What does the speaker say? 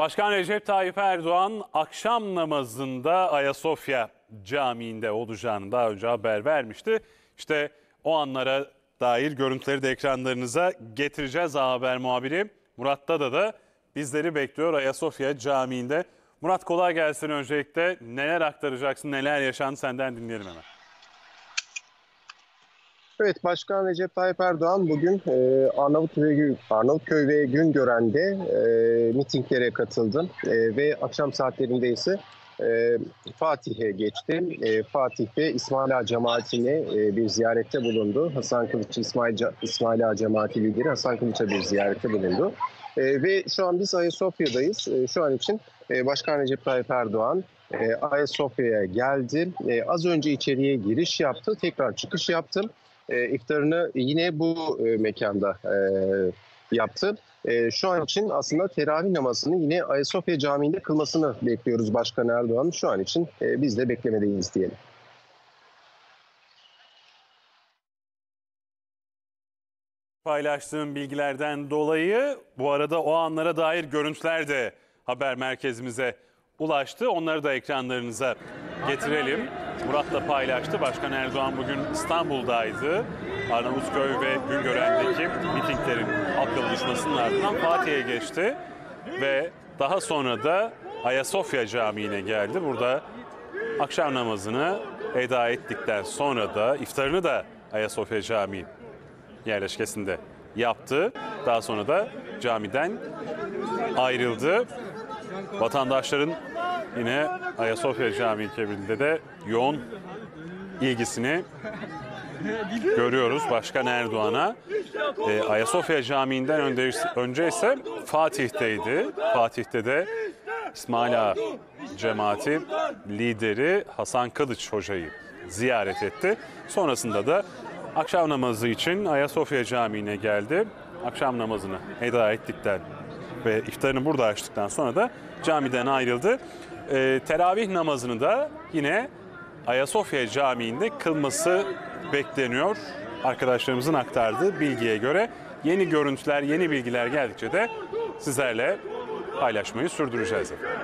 Başkan Recep Tayyip Erdoğan akşam namazında Ayasofya Camii'nde olacağını daha önce haber vermişti. İşte o anlara dair görüntüleri de ekranlarınıza getireceğiz. A Haber muhabiri Murat Dada da bizleri bekliyor Ayasofya Camii'nde. Murat kolay gelsin öncelikle. Neler aktaracaksın, neler yaşandı senden dinleyelim hemen. Evet, Başkan Recep Tayyip Erdoğan bugün e, Arnavutköy, Arnavutköy ve Güngören'de e, mitinglere katıldı E, ve akşam saatlerinde ise e, Fatih'e geçti. E, Fatih'te İsmail Ağa cemaatine e, bir ziyarette bulundu. Hasan Kılıç İsmail, İsmail cemaati lideri Hasan Kılıç'a bir ziyarette bulundu. E, ve şu an biz Ayasofya'dayız. E, şu an için e, Başkan Recep Tayyip Erdoğan e, Ayasofya'ya geldi. E, az önce içeriye giriş yaptı, tekrar çıkış yaptı e, iftarını yine bu e, mekanda e, yaptı. E, şu an için aslında teravih namazını yine Ayasofya Camii'nde kılmasını bekliyoruz Başkan Erdoğan'ın. Şu an için e, biz de beklemedeyiz diyelim. Paylaştığım bilgilerden dolayı bu arada o anlara dair görüntüler de haber merkezimize ulaştı. Onları da ekranlarınıza getirelim. Murat da paylaştı. Başkan Erdoğan bugün İstanbul'daydı. Arnavutköy ve Güngören'deki mitinglerin halkla buluşmasının ardından Fatih'e geçti. Ve daha sonra da Ayasofya Camii'ne geldi. Burada akşam namazını eda ettikten sonra da iftarını da Ayasofya Camii yerleşkesinde yaptı. Daha sonra da camiden ayrıldı. Vatandaşların yine Ayasofya Camii kebirinde de yoğun ilgisini görüyoruz Başkan Erdoğan'a. Ee, Ayasofya Camii'nden önce, önce ise Fatih'teydi. Fatih'te de İsmail Ağa cemaati lideri Hasan Kılıç Hoca'yı ziyaret etti. Sonrasında da akşam namazı için Ayasofya Camii'ne geldi. Akşam namazını eda ettikten ve iftarını burada açtıktan sonra da camiden ayrıldı. Ee, teravih namazını da yine Ayasofya Camii'nde kılması bekleniyor. Arkadaşlarımızın aktardığı bilgiye göre yeni görüntüler, yeni bilgiler geldikçe de sizlerle paylaşmayı sürdüreceğiz. efendim.